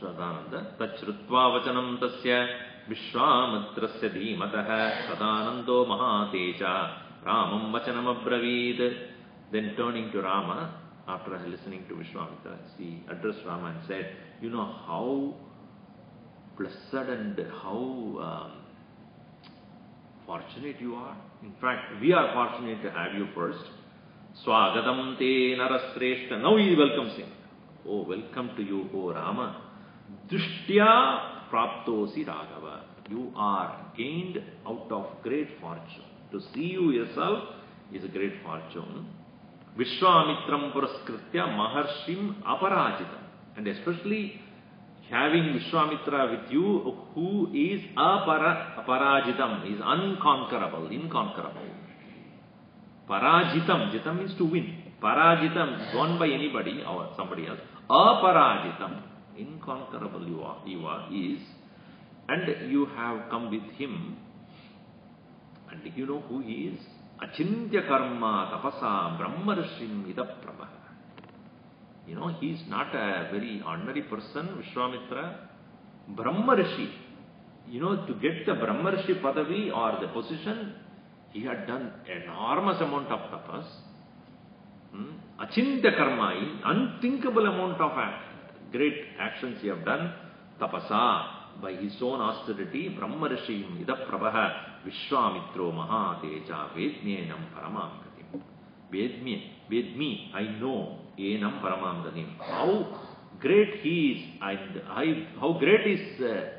Shradananda, Tachrutva vachanam tasya Vishwamitrasya dhimatah Sadanando Mahateja Ramam vachanam abravid. Then turning to Rama, after listening to Vishwamitra, he addressed Rama and said, you know how blessed and how um, fortunate you are. In fact, we are fortunate to have you first. Swagatam te narasreshta. Now he welcomes him. Oh, welcome to you, O Rama. Drishtya praptosi Raghava. You are gained out of great fortune. To see you yourself is a great fortune. Vishwamitram puraskritya maharshim aparajitam. And especially having Vishwamitra with you who is apara, aparajitam, is unconquerable, inconquerable. Parajitam, jitam means to win. Parajitam, won by anybody or somebody else. Aparajitam, inconquerable you are, you are, is. And you have come with him. And you know who he is? Achintya karma tapasa brahmarshim idaprabha. You know, he is not a very ordinary person, Vishwamitra. Brahmarshi. You know, to get the Brahmarshi padavi or the position, he had done enormous amount of tapas. Hmm? Achintya karma, unthinkable amount of great actions he have done. Tapasa, by his own austerity, Brahmarishim idaprabha Vishwamitro Mahateja Vedmyenam Paramam Gatim. Vedmi, Vedmi, I know, Enam Paramam Gatim. How great he is and I, how great his uh,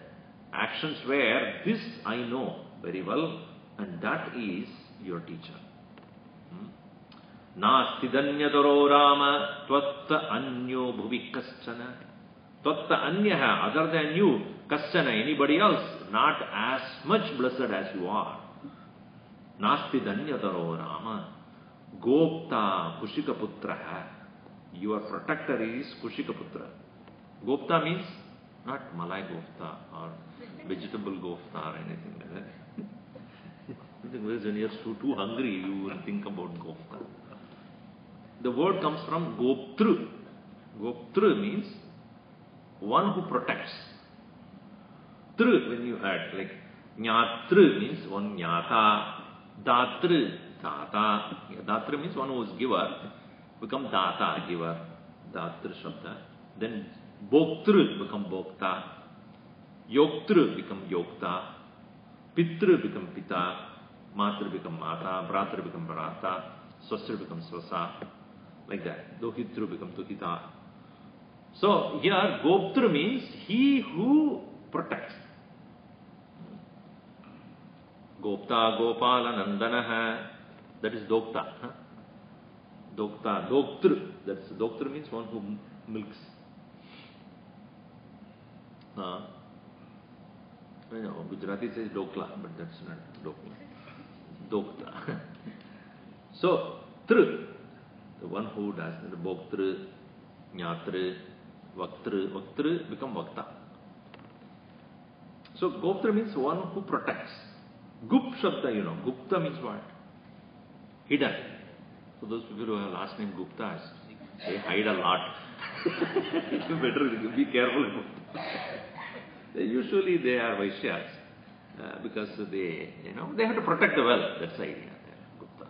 actions were, this I know very well, and that is your teacher. नास्ति दन्यतरो राम त्वत्त अन्यो भुवि कश्चन त्वत्त अन्यः other than you Kasana, anybody else, not as much blessed as you are. Nasti Danyataro Rama. Gopta Kushikaputra. Your protector is Kushikaputra. Gopta means not Malay Gopta or vegetable Gopta or anything like that. when you're too, too hungry, you will think about Gopta. The word comes from Goptru. Goptru means one who protects. Tru, when you add, like Nyatru means one Nyata, Datru, Data. Datra means one who is giver, become Data, giver, Datru Shabda. Then Bhoktru become Bhokta, Yoktru become Yokta, Pitru become Pita, Matru become Mata, Bratru become Brata, Swastra becomes Swasa, like that. Dohitru becomes Dohita. So here Goptru means he who protects. Gopta Gopala Nandanaha, that is Dokta. Huh? Dokta, Doktru, that's Doktru means one who milks. Uh, I know, Gujarati says Dokla, but that's not Dokla. Dokta. (laughs) so, Tru, the one who does the Boktru, Nyatru, Vaktru, Vaktru become Vakta. So, Goptra means one who protects. Gup Shabda, you know, Gupta means what? Hidden. So, those people who have last name Gupta, they hide a lot. (laughs) better be careful about. Usually they are Vaishyas uh, because they, you know, they have to protect the well. That's the idea. Gupta.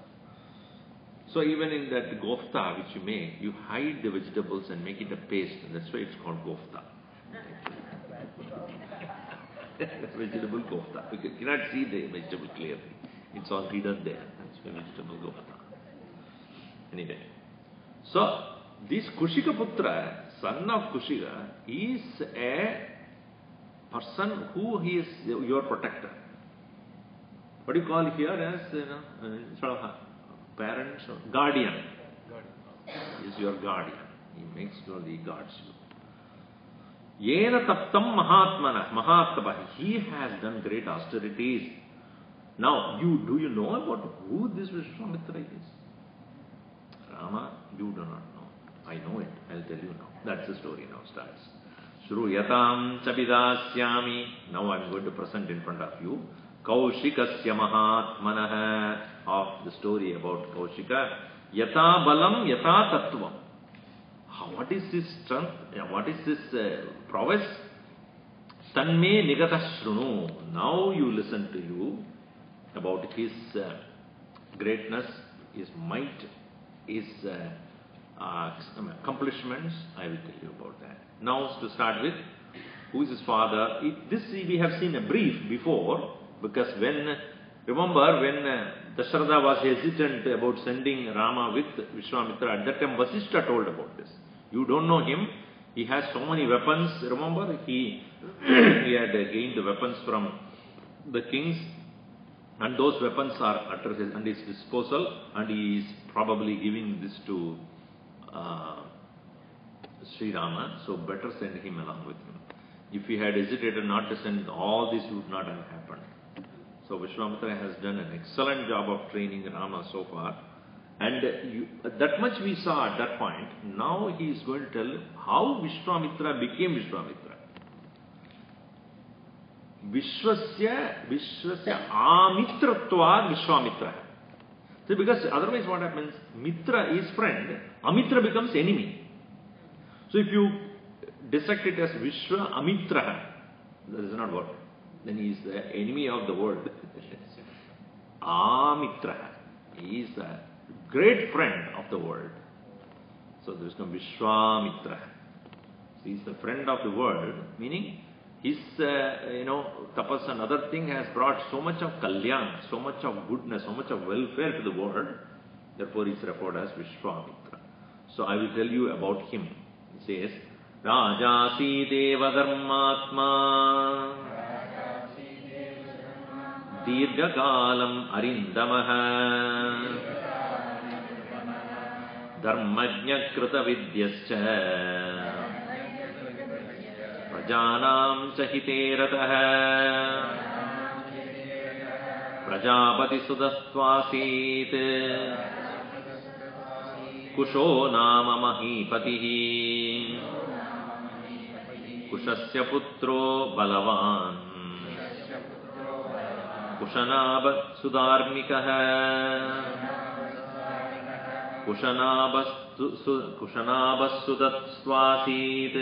So even in that gofta which you make, you hide the vegetables and make it a paste. That's why it's called gofta. (laughs) vegetable gofta. You can- cannot see the vegetable clearly. It's all hidden there. That's why vegetable gofta. Anyway. So, this Kushika Putra, son of Kushika, is a person who he is your protector. What do you call here as, you know, uh, sort of a parents or guardian? He is your guardian. He makes sure he guards you. Yena taptam mahatmana, mahatapa. He has done great austerities. Now, you do you know about who this Vishwamitra is? Rama, you do not know. I know it. I'll tell you now. That's the story now starts. Shruyatam chabidasyami. Now I'm going to present in front of you. Kaushikasya mahatmanah of the story about Kaushika. Yata balam yata tattvam. What is his strength? What is his uh, prowess? Tanme nigata shrunu. Now you listen to you about his uh, greatness, his might, his uh, uh, accomplishments. I will tell you about that. Now to start with, who is his father? It, this we have seen a brief before because when, remember when uh, Dasharatha was hesitant about sending Rama with Vishwamitra, at that time Vasishtha told about this. You don't know him. He has so many weapons. Remember, he, (clears throat) he had gained the weapons from the kings and those weapons are at his, at his disposal, and he is probably giving this to uh, Sri Rama, so better send him along with him. If he had hesitated not to send, all this would not have happened. So Vishwamitra has done an excellent job of training Rama so far. And you, that much we saw at that point. Now he is going to tell how Vishwamitra became Vishwamitra. Vishwasya, Vishwasya amitratva Vishwamitra. See, because otherwise what happens? Mitra is friend, Amitra becomes enemy. So if you dissect it as Vishwa Amitra, that does not work. Then he is the enemy of the world. Amitra. He is a great friend of the world. So there is no Vishwamitra. He is the friend of the world, meaning his, uh, you know, tapas and other thing has brought so much of kalyan, so much of goodness, so much of welfare to the world. Therefore, he is referred as Vishwamitra. So I will tell you about him. He says, Rajasi Deva Arindamaha Dharmajna Vidyascha प्रजानां च हिते रतः। प्रजापतिसुतस्त्वासीत्। कुशो नाम महीपतिः। कुशस्य पुत्रो बलवान् कुशनाभ सुधार्मिकः। कुशनाभस्तु सु- कुशनाभस्सुतस्त्वासीत्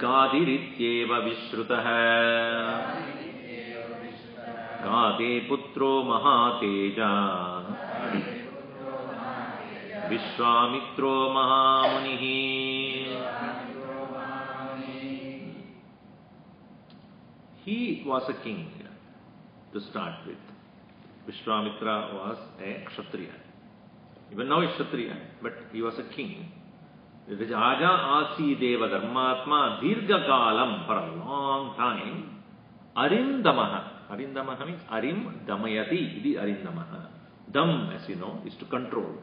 गादिरित्येव विश्रुतः। गादे पुत्रो महातेजा। विश्वामित्रो महामुनिः। He was a king to start with. Vishwamitra was a Kshatriya. Even now he's Kshatriya, but he was a king. Raja Asi Deva Dharmatma Dirga Kalam for a long time. Arindamaha. Arindamaha means Arim Damayati. Idi Arindamaha. Dam, as you know, is to control.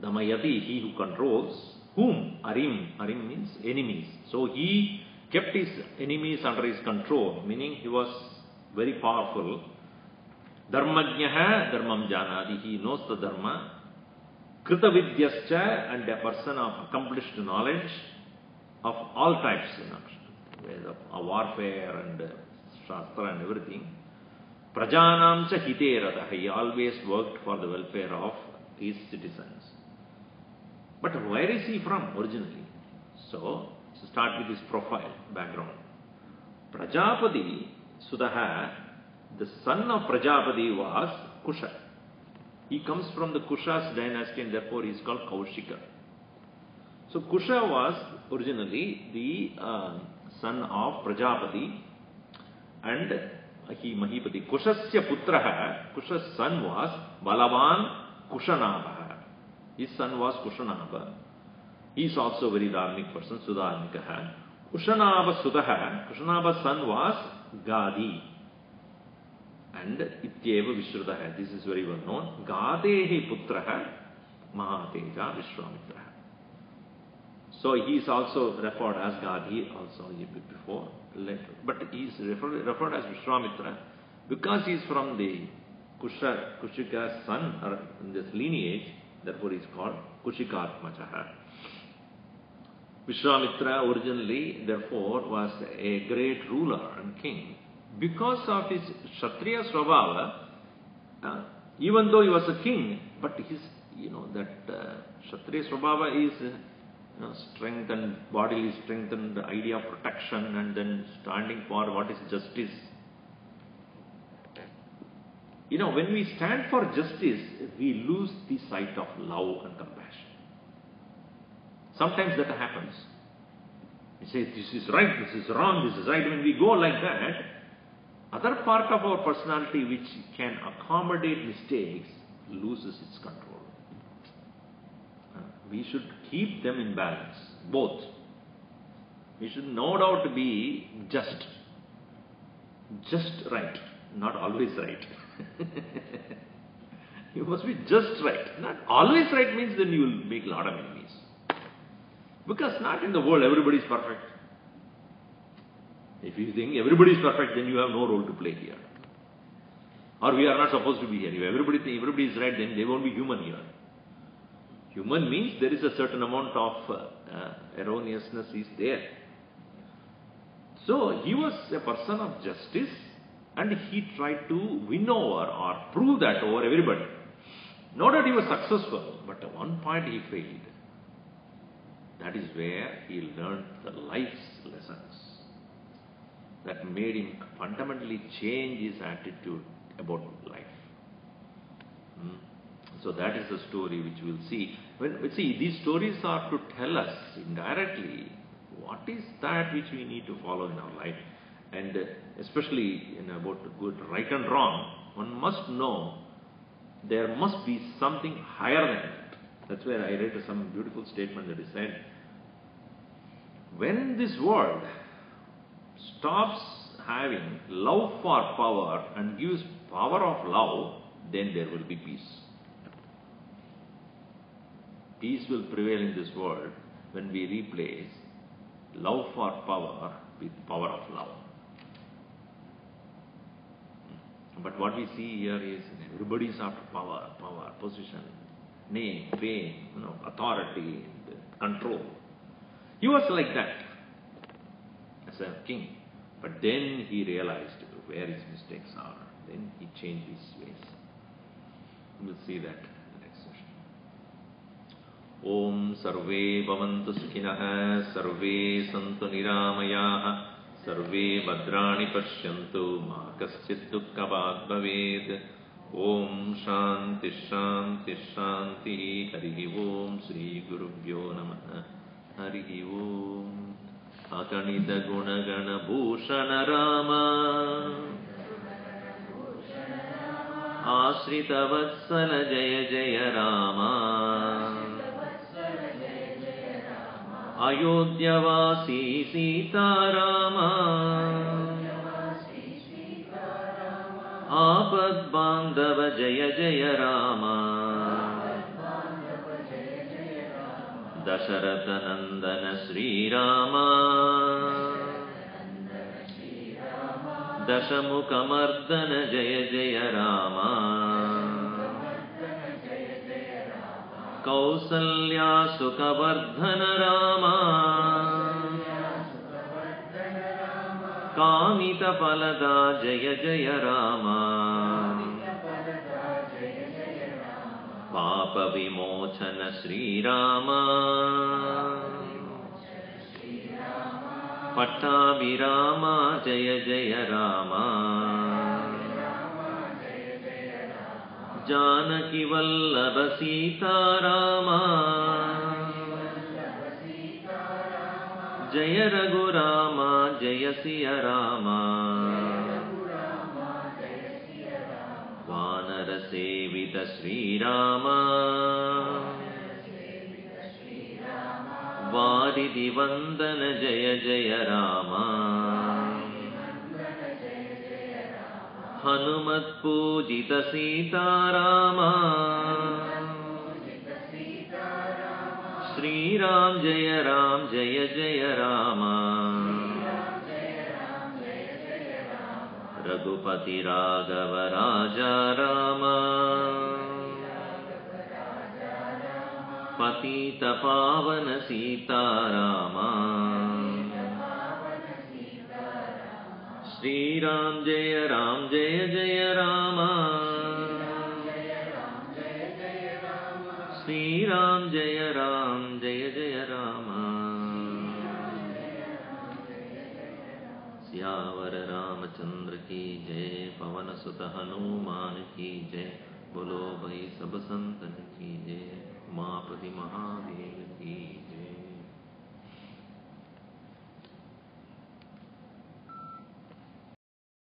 Damayati, he who controls. Whom? Arim. Arim means enemies. So he kept his enemies under his control, meaning he was very powerful. Dharmajnaha Dharmam Janadi. He knows the Dharma. Kritavidyascha and a person of accomplished knowledge of all types, you know, uh, warfare and uh, shastra and everything. Prajanam cha hite. He always worked for the welfare of his citizens. But where is he from originally? So, to start with his profile, background. Prajapati Sudaha, the son of Prajapati was Kusha. He comes from the Kusha's dynasty and therefore he is called Kaushika. So Kusha was originally the uh, son of Prajapati and he Mahipati. Kushasya putraha, Kusha's son was Balavan Kushanabha. His son was Kushanabha. He is also a very dharmic person, Sudharmikaha. Kushanabha Sudaha, Kushanabha's son was Gadi. And Ityeva Vishrutaha. This is very well known. Gadehi Putraha Mahateja Vishwamitraha. So he is also referred as Gadi also before, later. But he is referred, referred as Vishwamitra because he is from the Kusha, Kushika's son, or in this lineage, therefore he is called Kushikatmajaha. Vishwamitra originally, therefore, was a great ruler and king. Because of his Kshatriya uh, even though he was a king, but his, you know, that uh, Kshatriya is uh, you know, strength and bodily strength and the idea of protection and then standing for what is justice. You know, when we stand for justice, we lose the sight of love and compassion. Sometimes that happens. We say, this is right, this is wrong, this is right. When we go like that, other part of our personality which can accommodate mistakes loses its control. Uh, We should keep them in balance, both. We should no doubt be just. Just right, not always right. (laughs) you must be just right. Not always right means then you will make a lot of enemies. Because not in the world everybody is perfect. If you think everybody is perfect, then you have no role to play here. Or we are not supposed to be here. If everybody think everybody is right, then they won't be human here. Human means there is a certain amount of uh, uh, erroneousness is there. So he was a person of justice and he tried to win over or prove that over everybody. Not that he was successful, but at one point he failed. That is where he learned the life's lessons that made him fundamentally change his attitude about life. Hmm. So that is the story which we'll see. When we see these stories are to tell us indirectly what is that which we need to follow in our life, and uh, especially in about good, right and wrong, one must know there must be something higher than that. That's where I read some beautiful statement that is said. When this world stops having love for power and gives power of love, then there will be peace. Peace will prevail in this world when we replace love for power with power of love. But what we see here is everybody is after power, power, position, name, fame, you know, authority, control. He was like that as a king. But then he realized where his mistakes are. Then he changed his ways. We'll see that in the next session. Om Sarve Bhavantu Sukhinah Sarve Santu Niramayaha Sarve badrani Pashyantu Ma Kaschit Dukkha Bhagavad ॐ शान्तिः शान्तिः शान्तिः हरिः ॐ श्रीगुरुभ्यो नमः। हरिः ॐ अगणितगुणगणभूषण राम। आश्रितवत्सल जय जय राम। अयोध्यवासी सीताराम आपद्बान्धव जय जय राम। दशरथनन्दन श्रीराम। दशमुखमर्दन जय जय राम। कौसल्या सुखवर्धन राम कामितफलदा जय जय राम। पापविमोचन श्रीराम। पट्टाभिराम जय जय राम। जानकी वल्लभ सीतारामा जय रघुराम जय सिय राम। वानरसेवित श्रीराम। वारिधिवन्दन जय जय राम। हनुमत्पूजित सीताराम श्रीराम जय राम जय जय राम। रघुपति राघव राजा राम। पतित पावन सीताराम श्रीराम जय राम जय जय राम। श्रीराम जय राम। सियावर रामचंद्र की जय, पवन सुत हनुमान की जय, बोलो भाई सब संतन की जय उमापति महादेव की